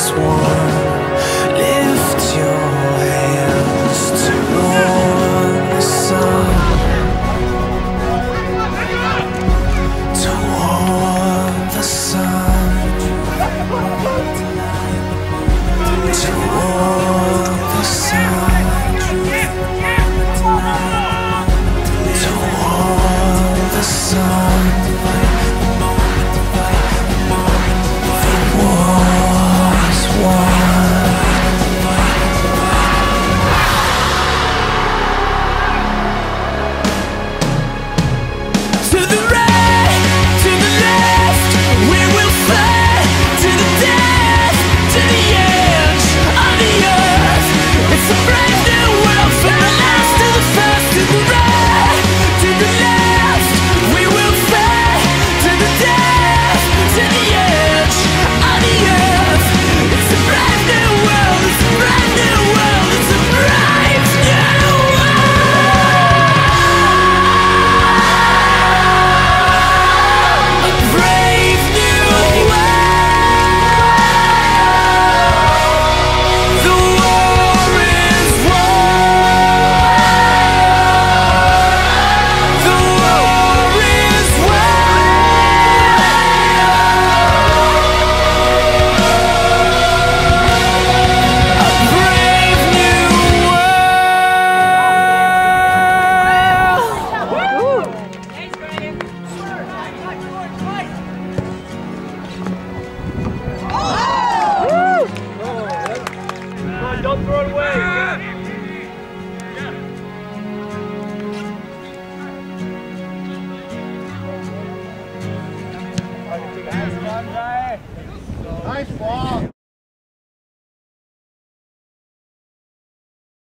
as Nice ball.